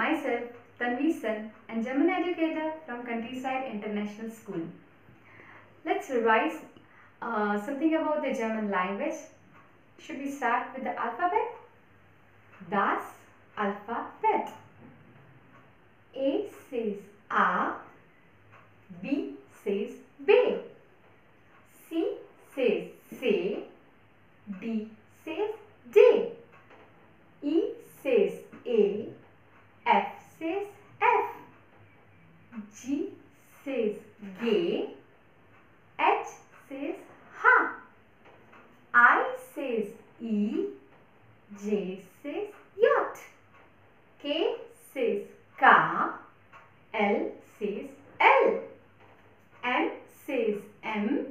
myself, Tanvi Sant, and German educator from Countryside International School. Let's revise uh, something about the German language. Should we start with the alphabet? Das Alphabet. A says A, B says B, C says C, D says D, E says A, F says F, G says G, H says Ha, I says E, J says Yacht, K says Ka, L says L, M says M,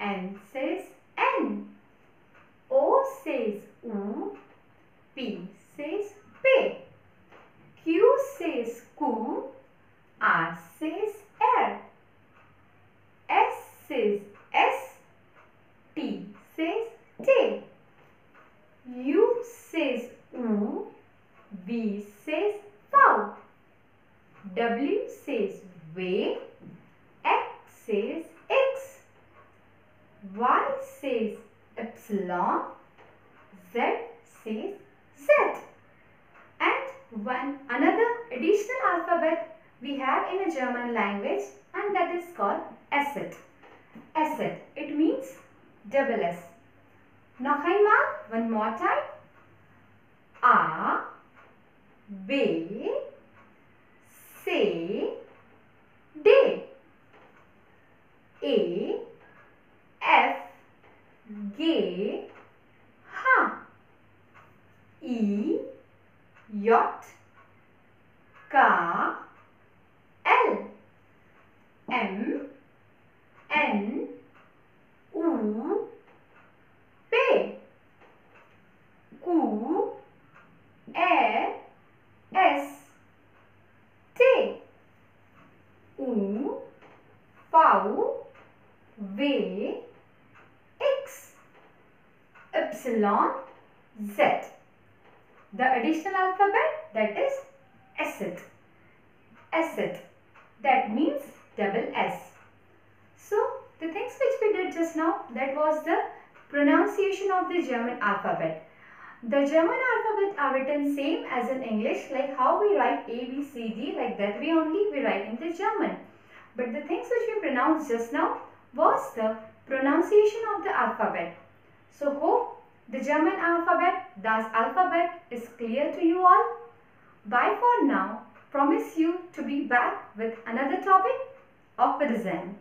N says N, O says U, P says P, Q says Q, R says air, S says S, T says T, U says U, V says wow, W says way, X says X, Y says epsilon, Z says Z. And one another additional alphabet we have in a German language and that is called Eszett. Eszett. It means double S. Noch einmal, one more time. A, B, C, D, A, F, G, H, E, J, K, L, M, N, U, P, Q, R, S, T, U, V, Epsilon, Z. The additional alphabet that is Eszett. Eszett. That means double S. So the things which we did just now that was the pronunciation of the German alphabet. The German alphabet are written same as in English like how we write A, B, C, D like that way only we write in the German. But the things which we pronounced just now was the pronunciation of the alphabet. So hope the German alphabet, das alphabet is clear to you all. Bye for now. Promise you to be back with another topic. of the Wiedersehen.